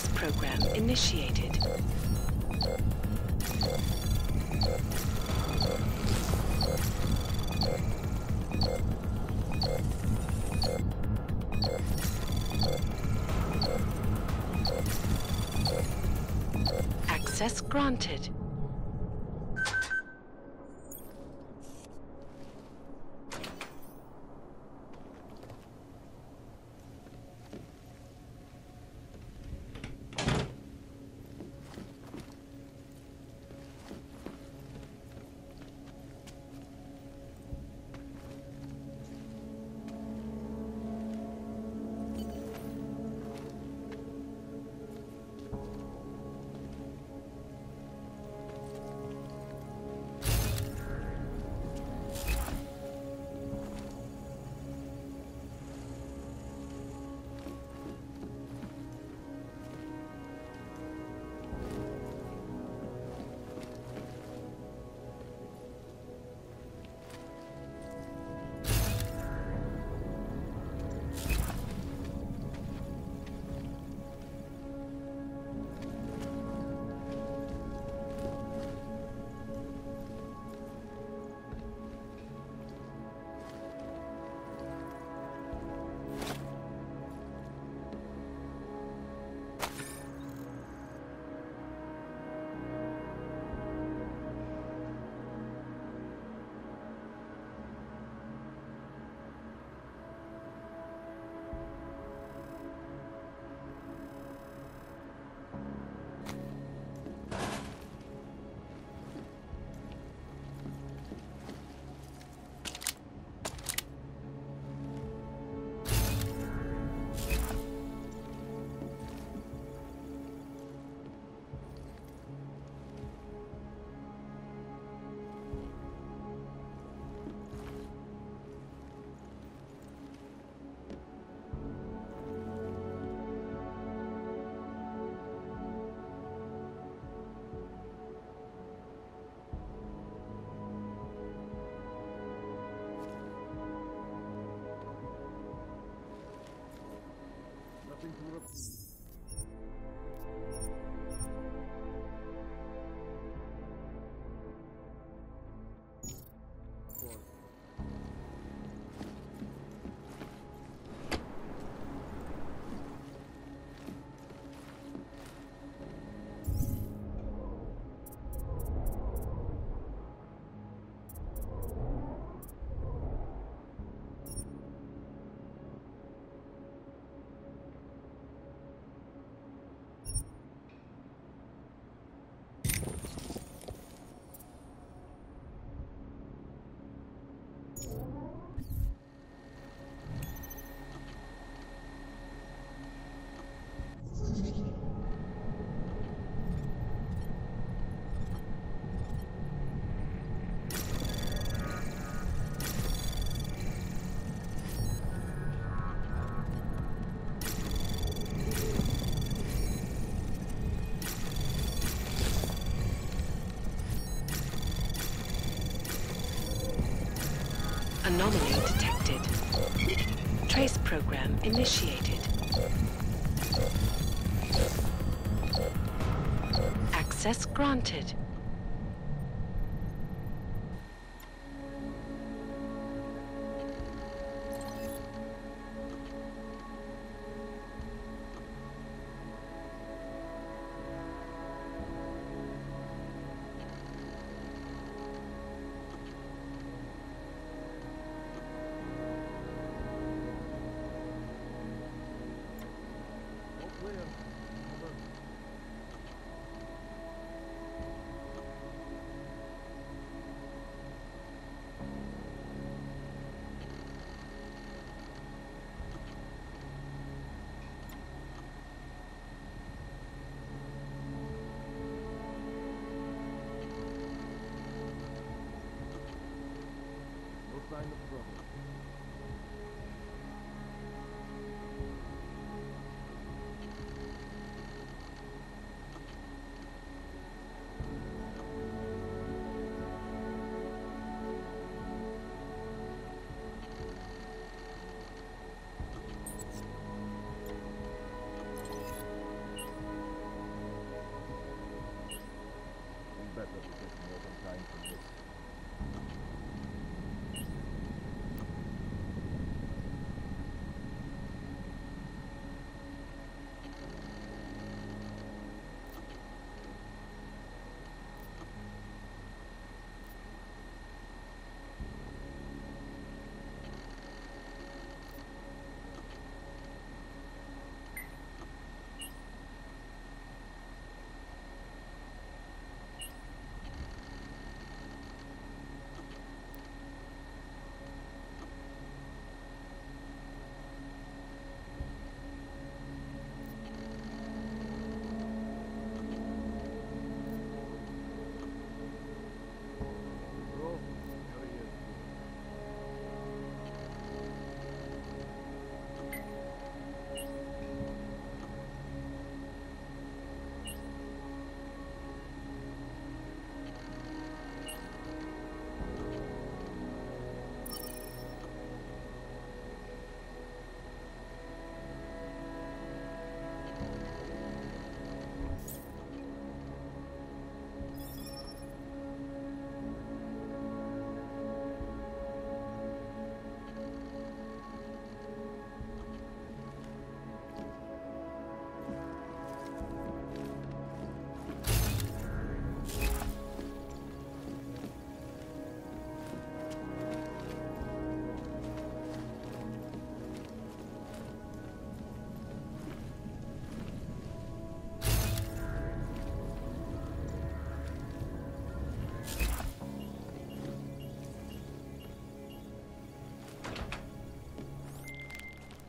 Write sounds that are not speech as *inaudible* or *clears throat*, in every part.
Trace program initiated. Access granted. Nothing Anomaly detected. Trace program initiated. Access granted.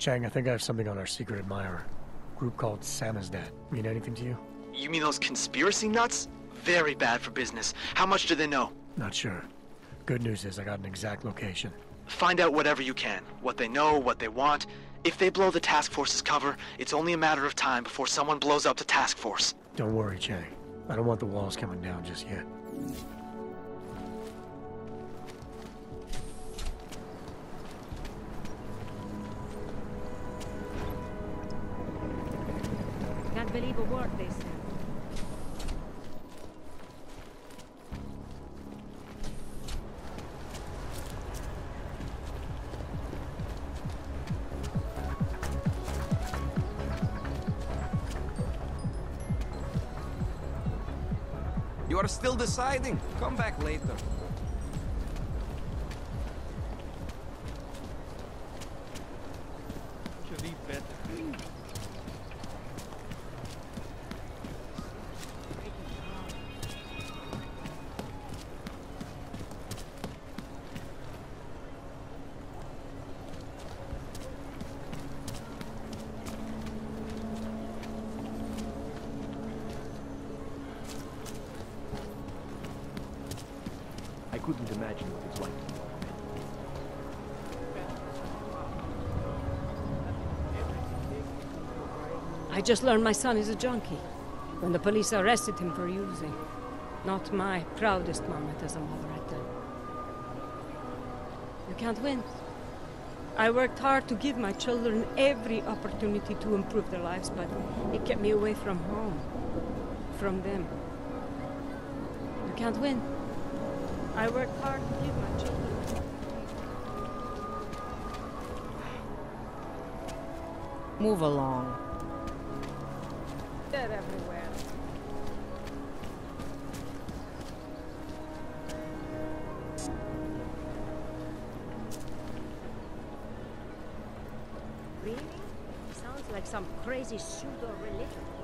Chang, I think I have something on our secret admirer. Group called Samizdat. Mean anything to you? You mean those conspiracy nuts? Very bad for business. How much do they know? Not sure. Good news is I got an exact location. Find out whatever you can. What they know, what they want. If they blow the task force's cover, it's only a matter of time before someone blows up the task force. Don't worry, Chang. I don't want the walls coming down just yet. Deciding? Come back later. Just learned my son is a junkie. When the police arrested him for using. Not my proudest moment as a mother at the... You can't win. I worked hard to give my children every opportunity to improve their lives, but it kept me away from home. From them. You can't win. I worked hard to give my children... Move along. Crazy pseudo-religion.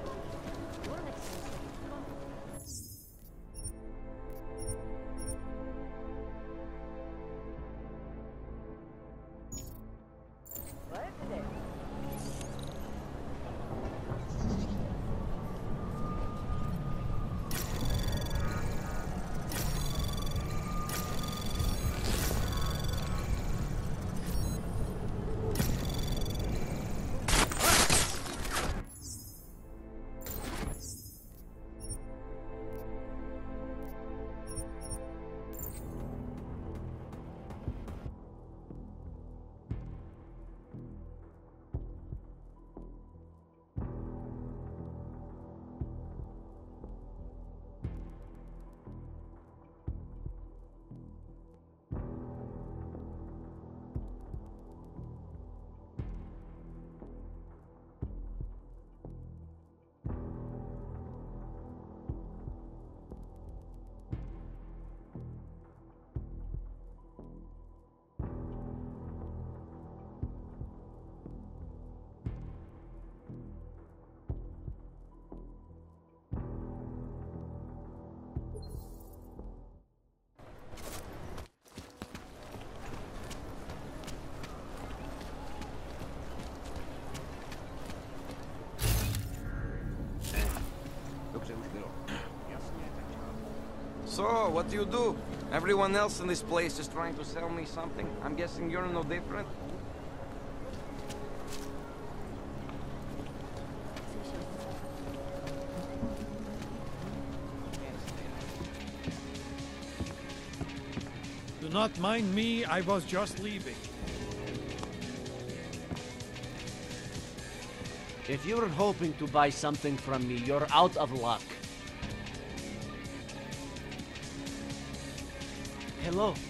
So, what do you do? Everyone else in this place is trying to sell me something. I'm guessing you're no different? Do not mind me, I was just leaving. If you're hoping to buy something from me, you're out of luck. Hello.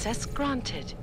Access granted.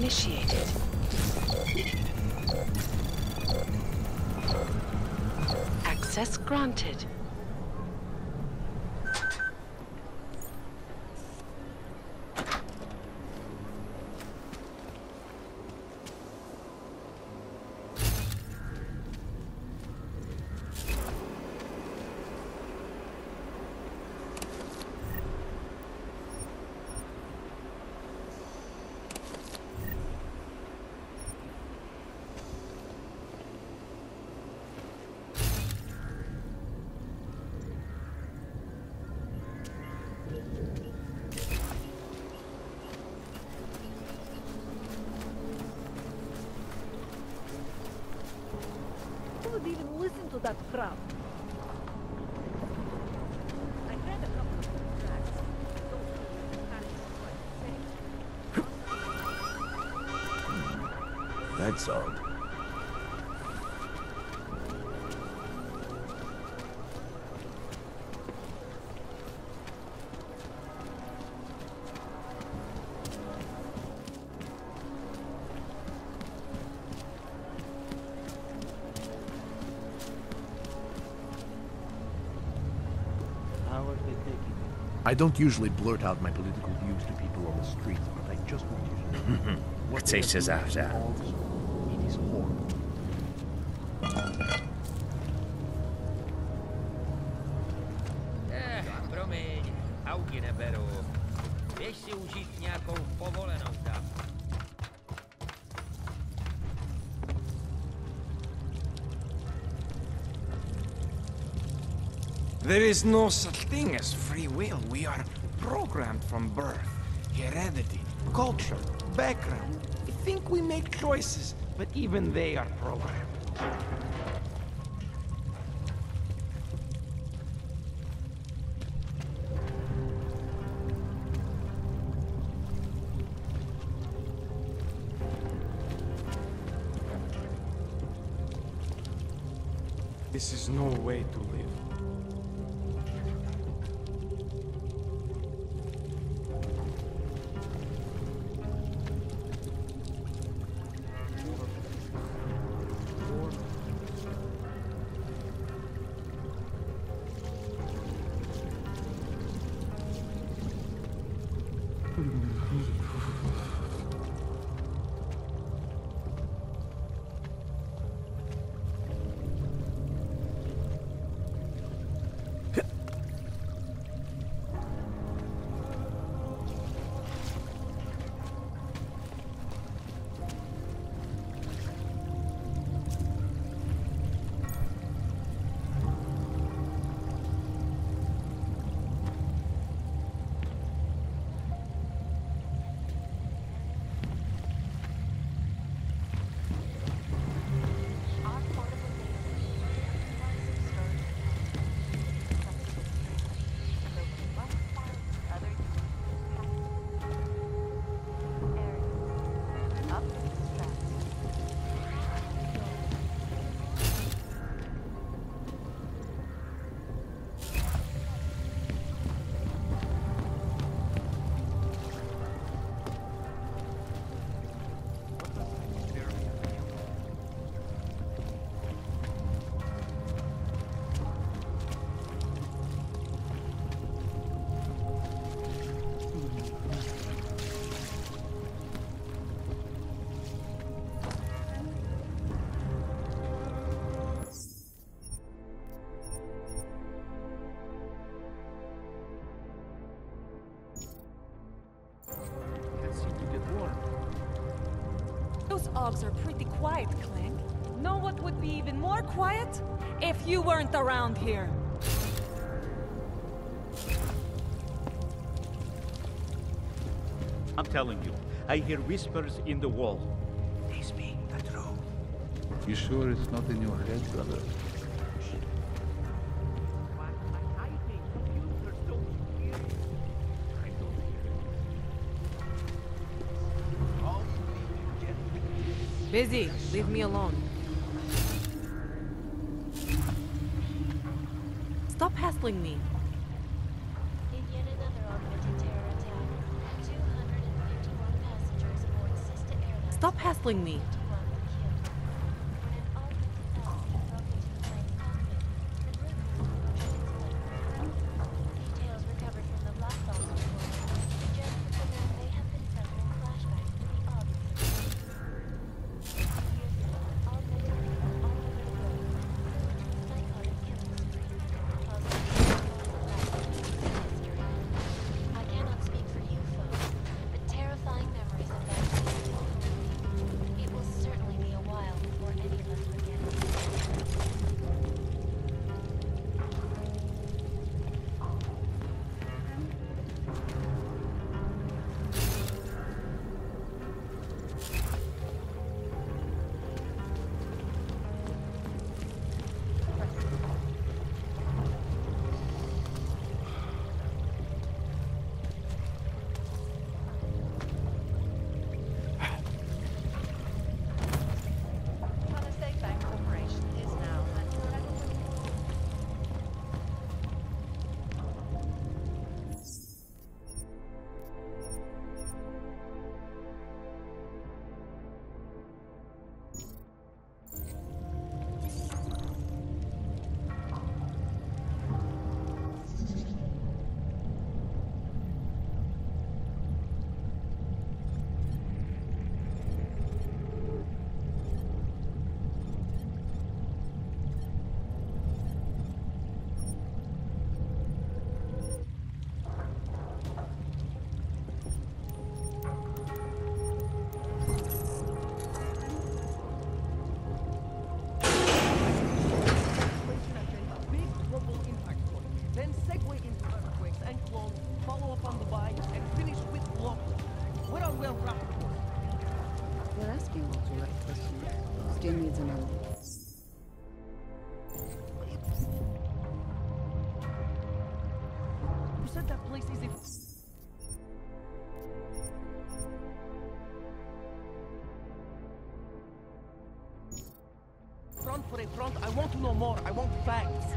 initiated. Access granted. I don't usually blurt out my political views to people on the streets, but I just want you to know... *laughs* What says after? There is no such thing as free will. We are programmed from birth. Heredity, culture, background. I think we make choices, but even they are programmed. This is no way to live. Those Augs are pretty quiet, Clank. Know what would be even more quiet? If you weren't around here. I'm telling you, I hear whispers in the wall. They speak the truth. You sure it's not in your head, brother? Busy. Leave me alone. Stop hassling me. In yet another augmented terror attack, 251 passengers aboard Sista Airlines Stop hassling me. Front. I want to know more. I want facts.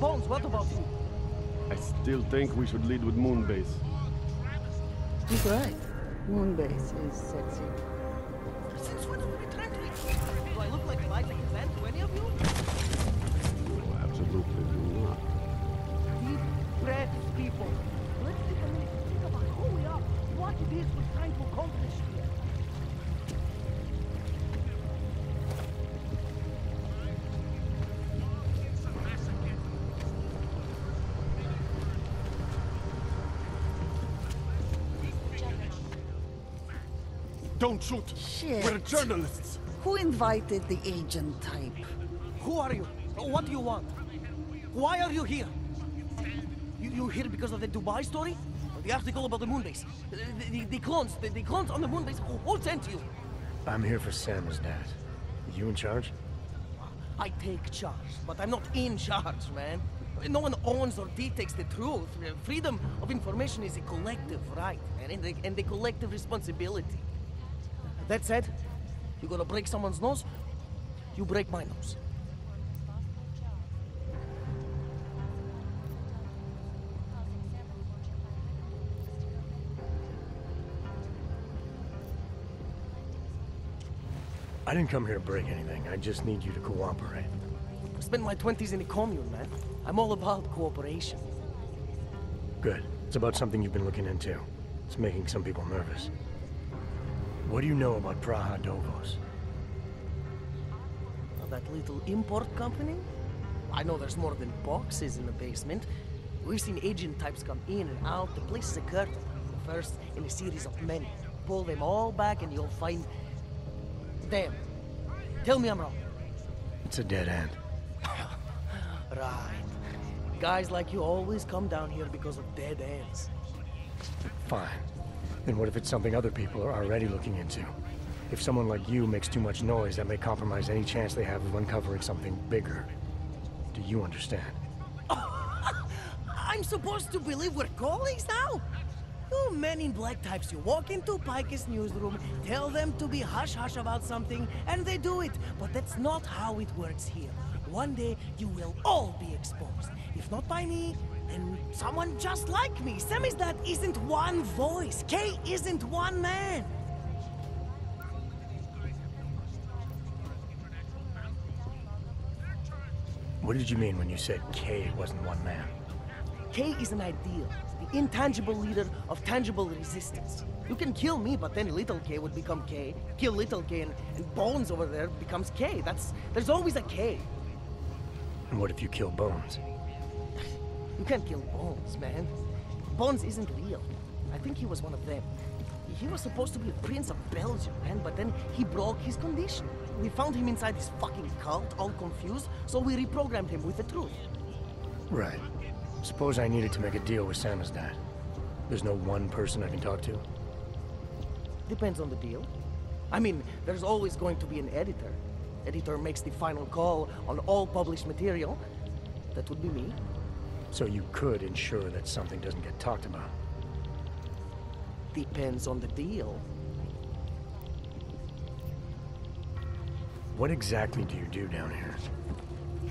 Bones, what about you? I still think we should lead with Moonbase. He's right. Moonbase is sexy. Since when have we trying to Do I look like Elijah Kazan to any of you? No, absolutely do not. Deep breath, people. Let's take a minute to think about who we are, what it is we're trying to accomplish here. Don't shoot! Shit. We're journalists! Who invited the agent type? Who are you? What do you want? Why are you here? You, you here because of the Dubai story? Or the article about the moonbase? The, the, the clones, the, the clones on the moonbase? Who, who sent you? I'm here for Samizdat. You in charge? I take charge, but I'm not in charge, man. No one owns or dictates the truth. Freedom of information is a collective right, man, and a, and a collective responsibility. That said, you're gonna break someone's nose, you break my nose. I didn't come here to break anything. I just need you to cooperate. I spent my 20s in a commune, man. I'm all about cooperation. Good. It's about something you've been looking into. It's making some people nervous. What do you know about Praha Dovoz? That little import company? I know there's more than boxes in the basement. We've seen agent types come in and out. The place is a curtain. The first in a series of many. Pull them all back and you'll find... them. Tell me I'm wrong. It's a dead end. *laughs* Right. Guys like you always come down here because of dead ends. Fine. Then what if it's something other people are already looking into? If someone like you makes too much noise, that may compromise any chance they have of uncovering something bigger. Do you understand? *laughs* I'm supposed to believe we're colleagues now? You men in black types, you walk into Picus newsroom, tell them to be hush-hush about something, and they do it. But that's not how it works here. One day, you will all be exposed. If not by me, then someone just like me. Samizdat isn't one voice. K isn't one man. What did you mean when you said K wasn't one man? K is an ideal, the intangible leader of tangible resistance. You can kill me, but then little K would become K. Kill little K and, and Bones over there becomes K. That's there's always a K. And what if you kill Bones? You can't kill Bones, man. Bones isn't real. I think he was one of them. He was supposed to be a prince of Belgium, man, but then he broke his condition. We found him inside this fucking cult, all confused, so we reprogrammed him with the truth. Right. Suppose I needed to make a deal with Samizdat. There's no one person I can talk to? Depends on the deal. I mean, there's always going to be an editor. Editor makes the final call on all published material. That would be me. So you could ensure that something doesn't get talked about. Depends on the deal. What exactly do you do down here?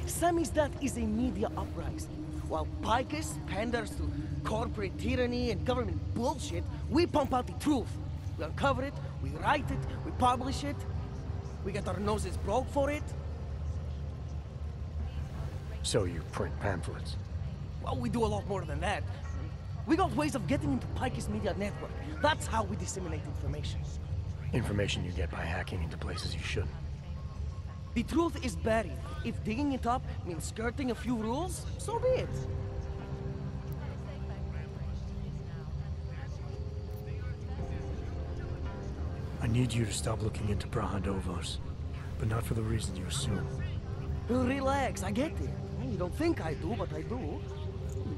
Samizdat is a media uprising. While Picus panders to corporate tyranny and government bullshit, we pump out the truth. We uncover it, we write it, we publish it. We get our noses broke for it. So you print pamphlets? Well, we do a lot more than that. We got ways of getting into Picus Media Network. That's how we disseminate information. Information you get by hacking into places you shouldn't. The truth is buried. If digging it up means skirting a few rules, so be it. I need you to stop looking into Praha Dovoz, but not for the reason you assume. Relax, I get it. You don't think I do, but I do.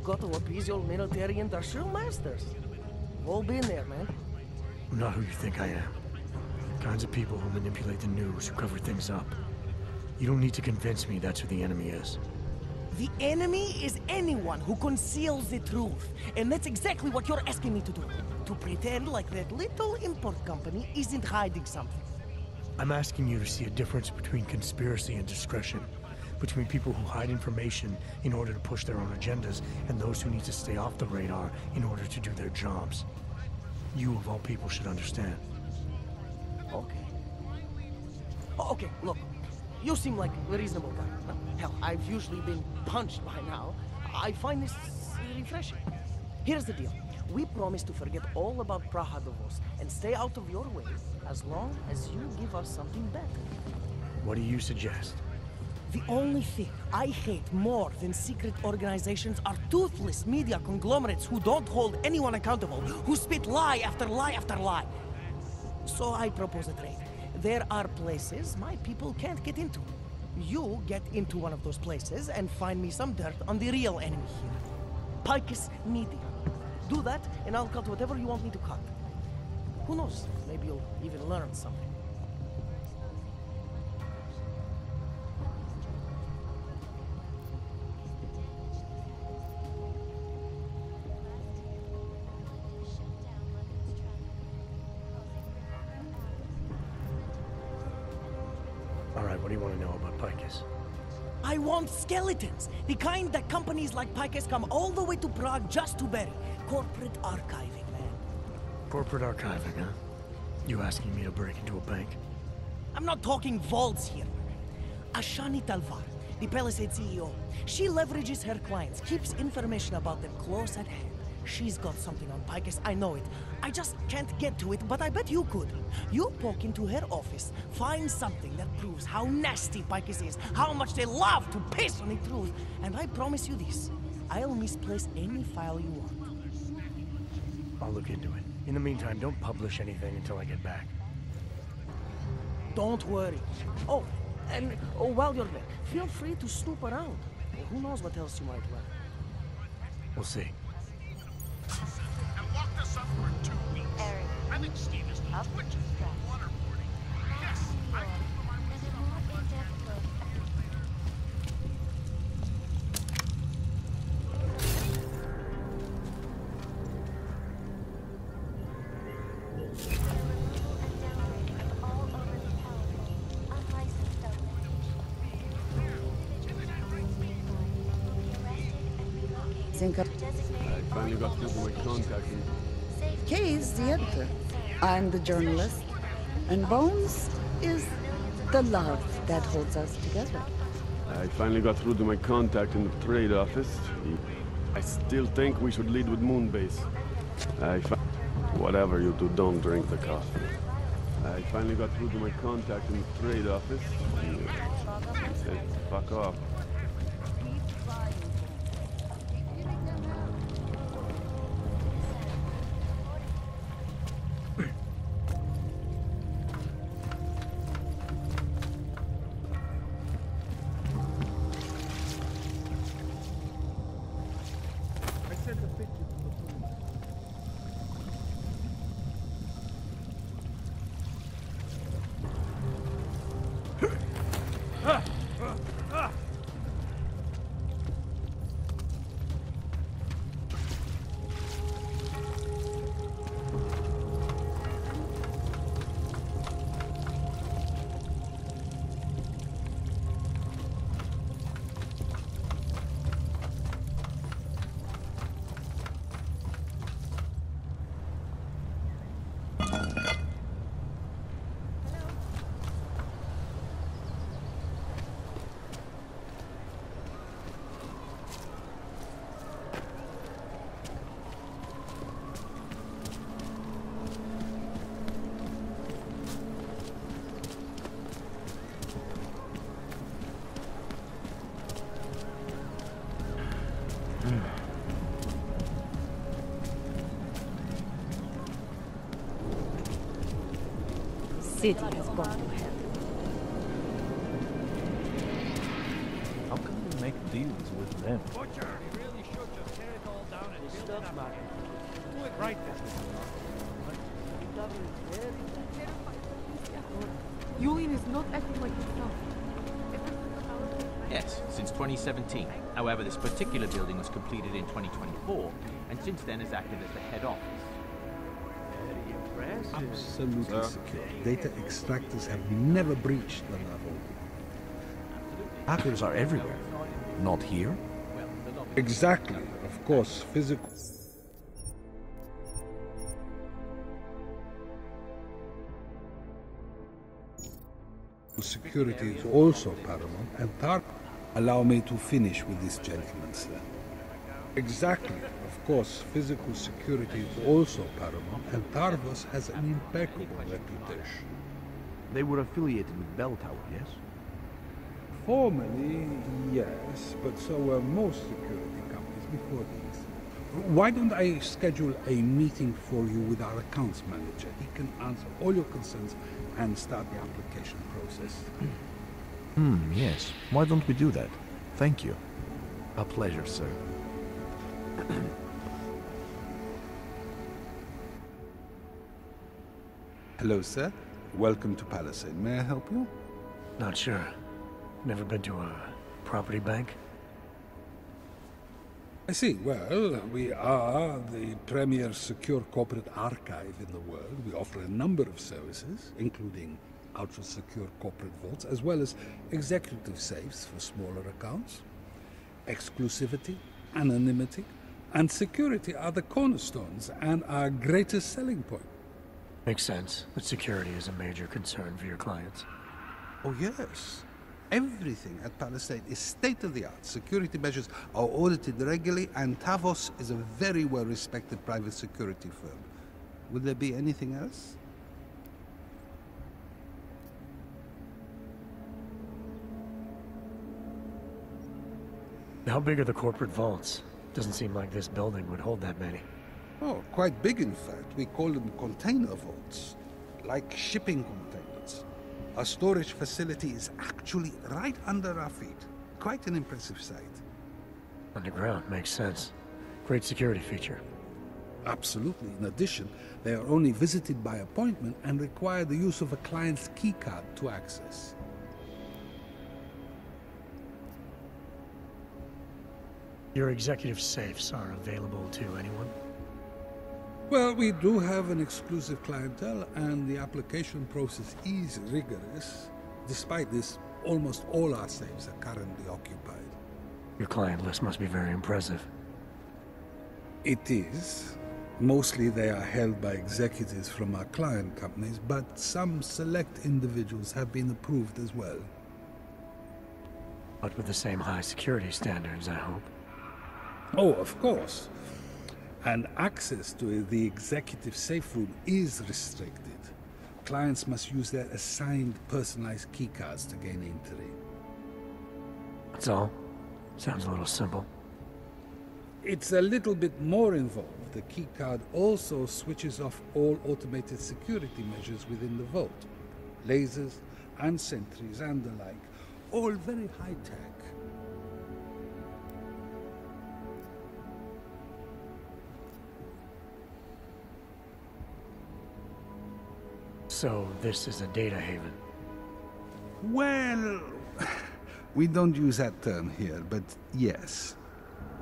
Got to appease your military industrial masters. All been there, man. I'm not who you think I am. The kinds of people who manipulate the news, who cover things up. You don't need to convince me that's who the enemy is. The enemy is anyone who conceals the truth. And that's exactly what you're asking me to do. To pretend like that little import company isn't hiding something. I'm asking you to see a difference between conspiracy and discretion. Between people who hide information in order to push their own agendas and those who need to stay off the radar in order to do their jobs. You, of all people, should understand. Okay. Okay, look. You seem like a reasonable guy. Hell, I've usually been punched by now. I find this refreshing. Here's the deal. We promise to forget all about Praha Dovoz and stay out of your way as long as you give us something better. What do you suggest? The only thing I hate more than secret organizations are toothless media conglomerates who don't hold anyone accountable, who spit lie after lie after lie. So I propose a trade. There are places my people can't get into. You get into one of those places and find me some dirt on the real enemy here. Picus Media. Do that, and I'll cut whatever you want me to cut. Who knows? Maybe you'll even learn something. Skeletons! The kind that companies like Picus come all the way to Prague just to bury. Corporate archiving, man. Corporate archiving, huh? You asking me to break into a bank? I'm not talking vaults here. Ashani Talvar, the Palisade CEO, she leverages her clients, keeps information about them close at hand. She's got something on Picus, I know it. I just can't get to it, but I bet you could. You poke into her office, find something that proves how nasty Picus is, how much they love to piss on the truth, and I promise you this. I'll misplace any file you want. I'll look into it. In the meantime, don't publish anything until I get back. Don't worry. Oh, and oh, while you're there, feel free to snoop around. Who knows what else you might learn. We'll see. I Think of I finally got through to my contact Kay is the editor. I'm the journalist. And Bones is the love that holds us together. I finally got through to my contact in the trade office. I still think we should lead with Moonbase. I Whatever you do, don't drink the coffee. I finally got through to my contact in the trade office. He said, fuck off. City has gone to hell. How can we make deals with them? Butcher, you really should just tear it all down and build it up. Do it right this Yulian is not acting like himself. Yes, since 2017. However, this particular building was completed in 2024, and since then has acted as the head office. Absolutely secure. Data extractors have never breached the level. Hackers are everywhere. Not here? Exactly. Of course, physical. Security is also paramount, and Tarp. Allow me to finish with this gentleman, sir. Exactly. Of course, physical security is also paramount, and Tarvos has an impeccable reputation. They were affiliated with Belltower, yes? Formerly, yes, but so were most security companies before these. Why don't I schedule a meeting for you with our accounts manager? He can answer all your concerns and start the application process. Hmm, yes. Why don't we do that? Thank you. A pleasure, sir. Hello, sir. Welcome to Palisade. May I help you? Not sure. Never been to a property bank? I see. Well, we are the premier secure corporate archive in the world. We offer a number of services, including ultra secure corporate vaults, as well as executive safes for smaller accounts. Exclusivity, anonymity, and security are the cornerstones and our greatest selling point. Makes sense that security is a major concern for your clients. Oh, yes. Everything at Palisade is state of the art. Security measures are audited regularly, and Tarvos is a very well respected private security firm. Would there be anything else? How big are the corporate vaults? Doesn't seem like this building would hold that many. Oh, quite big, in fact. We call them container vaults, like shipping containers. Our storage facility is actually right under our feet. Quite an impressive sight. Underground makes sense. Great security feature. Absolutely. In addition, they are only visited by appointment and require the use of a client's keycard to access. Your executive safes are available to anyone? Well, we do have an exclusive clientele, and the application process is rigorous. Despite this, almost all our safes are currently occupied. Your client list must be very impressive. It is. Mostly they are held by executives from our client companies, but some select individuals have been approved as well. But with the same high security standards, I hope. Oh, of course. And access to the executive safe room is restricted. Clients must use their assigned personalized keycards to gain entry. That's all? Sounds a little simple. It's a little bit more involved. The keycard also switches off all automated security measures within the vault. Lasers and sentries and the like. All very high So, this is a data haven. Well, we don't use that term here, but yes.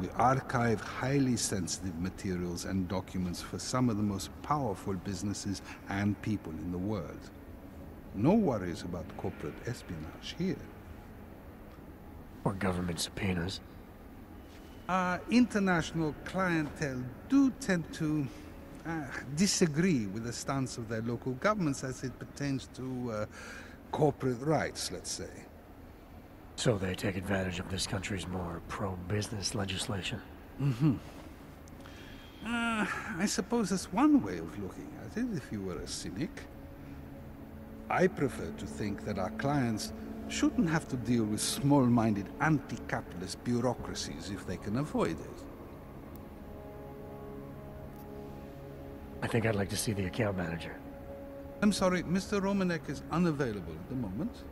We archive highly sensitive materials and documents for some of the most powerful businesses and people in the world. No worries about corporate espionage here. Or government subpoenas. Our international clientele do tend to uh, disagree with the stance of their local governments as it pertains to uh, corporate rights, let's say. So they take advantage of this country's more pro-business legislation. Mm-hmm. Uh, I suppose that's one way of looking at it, if you were a cynic. I prefer to think that our clients shouldn't have to deal with small-minded anti-capitalist bureaucracies if they can avoid it. I think I'd like to see the account manager. I'm sorry, Mr. Romanek is unavailable at the moment.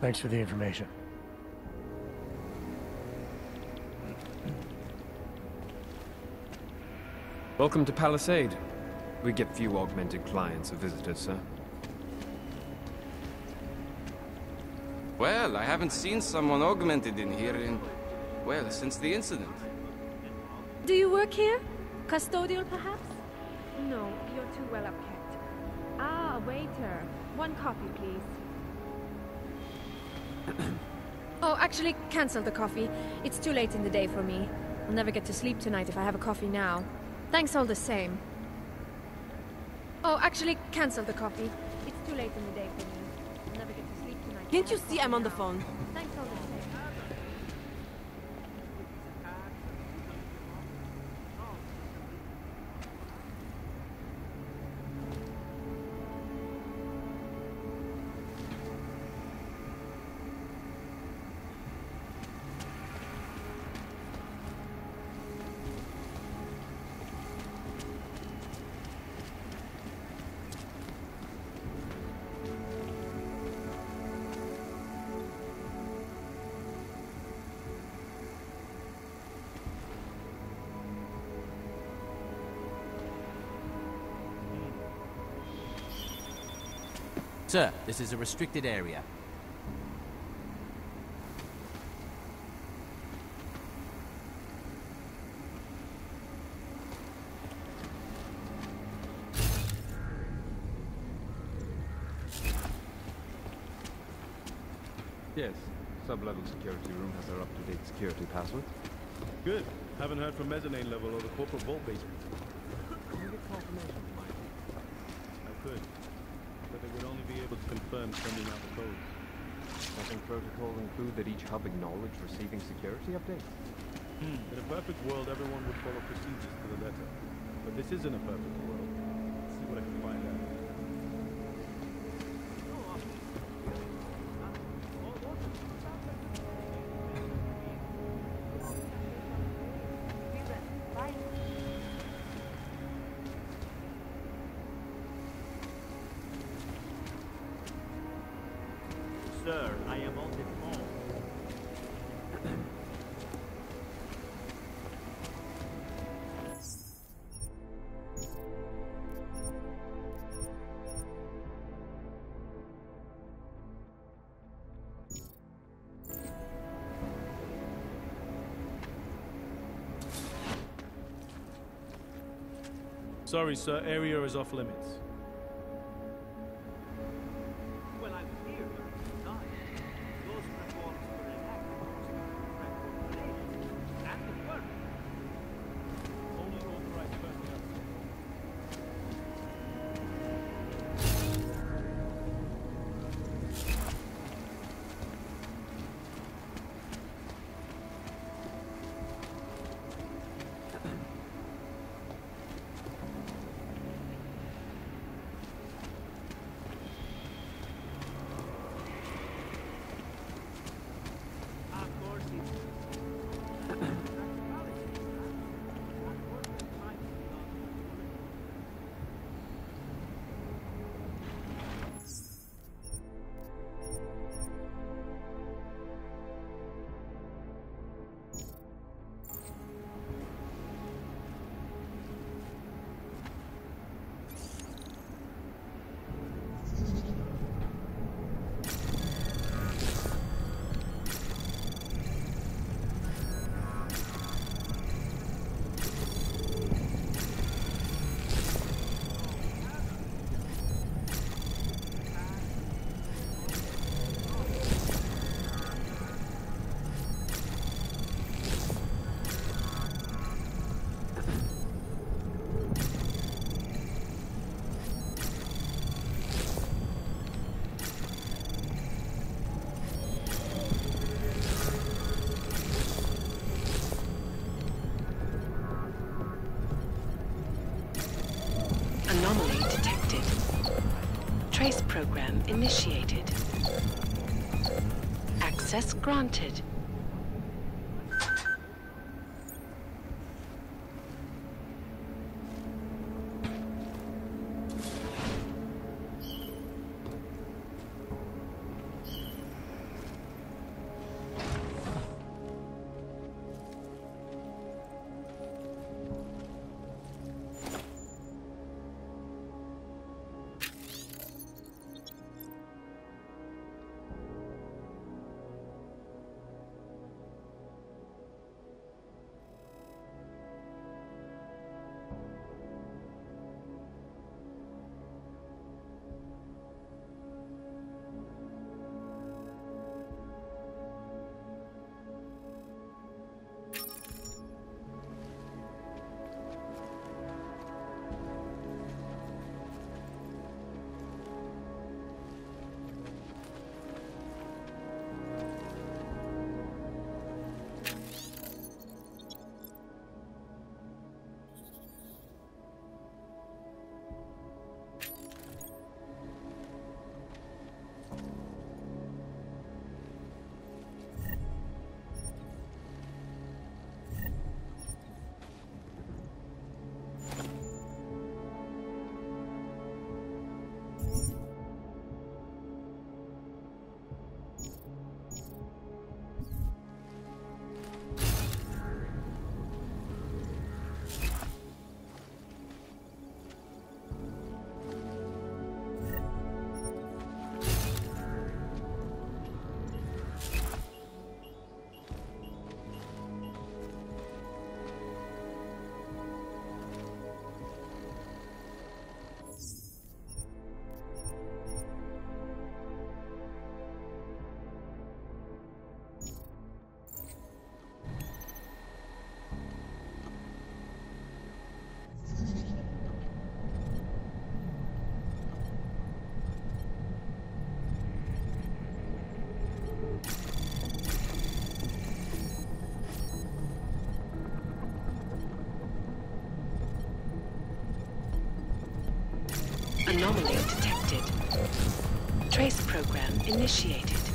Thanks for the information. Welcome to Palisade. We get few augmented clients or visitors, sir. Well, I haven't seen someone augmented in here in... well, since the incident. Do you work here? Custodial, perhaps? No, you're too well upkept. Ah, a waiter. One coffee, please. *clears throat* oh, actually, cancel the coffee. It's too late in the day for me. I'll never get to sleep tonight if I have a coffee now. Thanks all the same. Oh, actually, cancel the coffee. It's too late in the day for me. I'll never get to sleep tonight. Can't you see I'm on the phone? Thanks all the same. Sir, this is a restricted area. Yes. Sub-level security room has our up-to-date security password. Good. Haven't heard from mezzanine level or the corporate vault basement. I could, but they would only be able confirm sending out the codes. Doesn't protocol include that each hub acknowledge receiving security updates? Hmm. In a perfect world, everyone would follow procedures to the letter. But this isn't a perfect world. Let's see what I can find out. Sorry, sir. Area is off limits. Initiated. Access granted. Anomaly detected. Trace program initiated.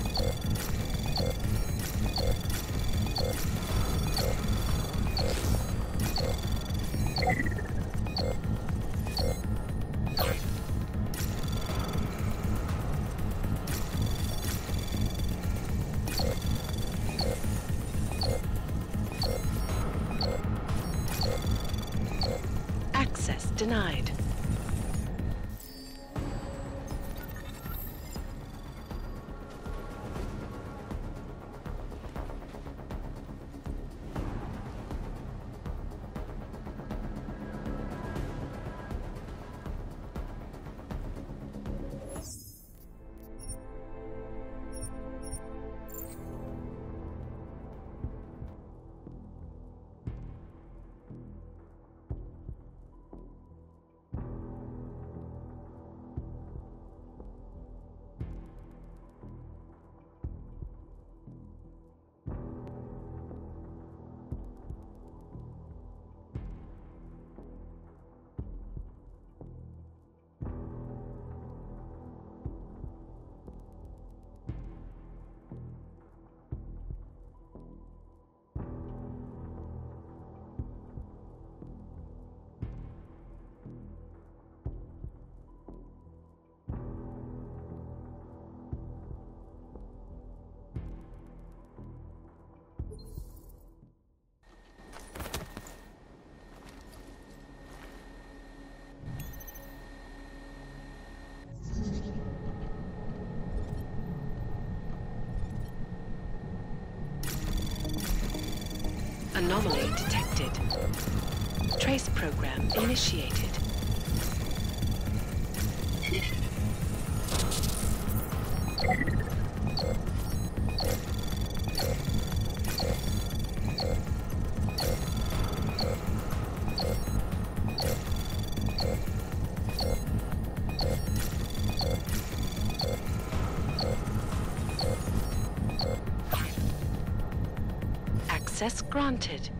Anomaly detected. Trace program initiated. Access granted.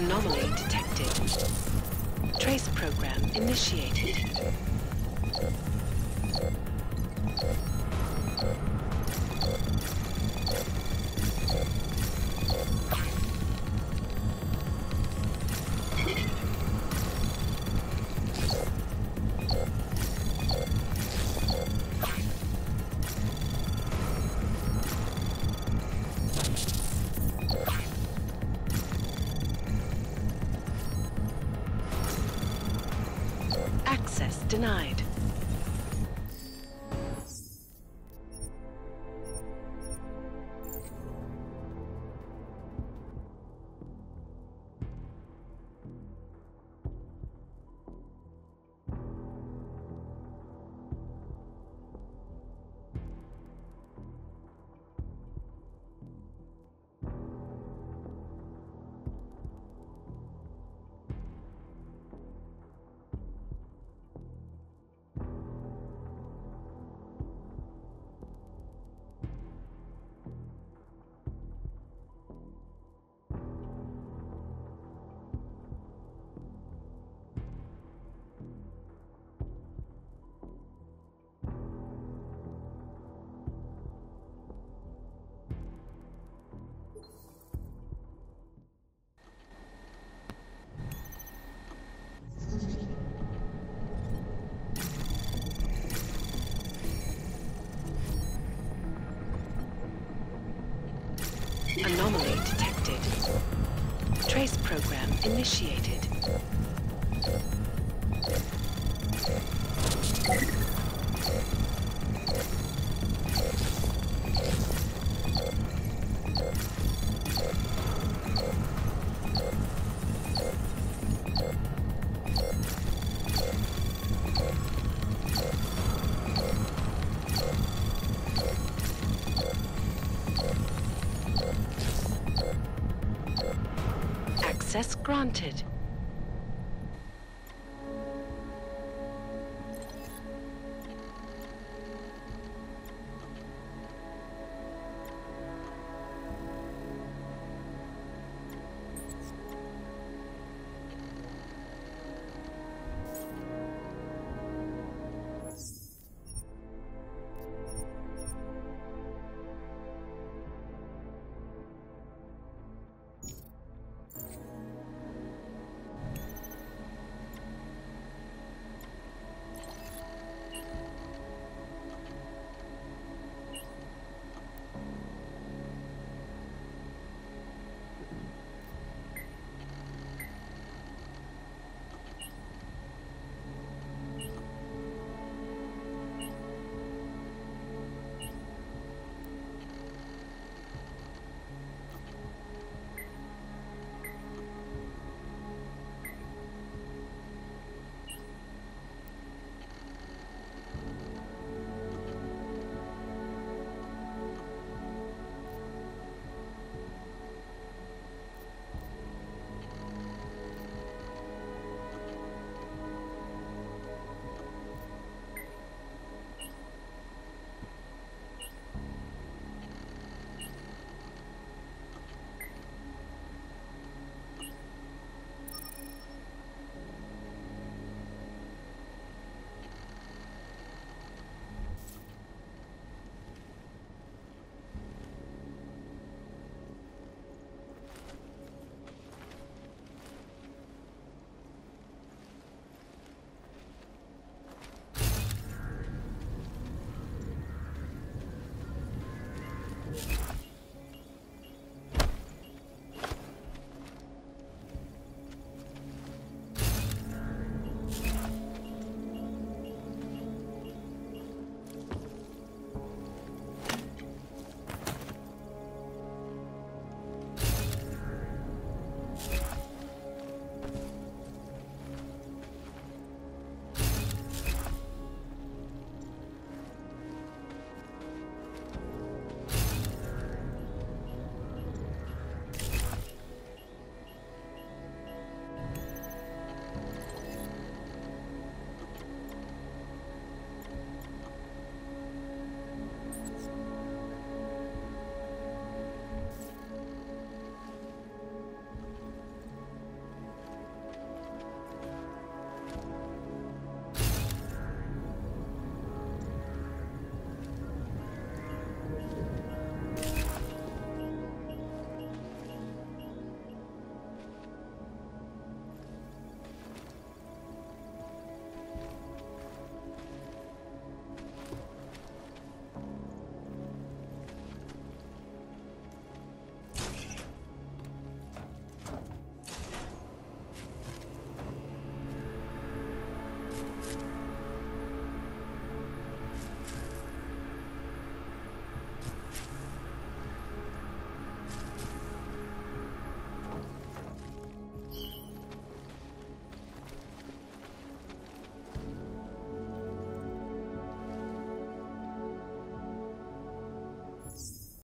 Anomaly detected. Trace program initiated. Access denied. Granted.